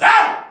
Ah!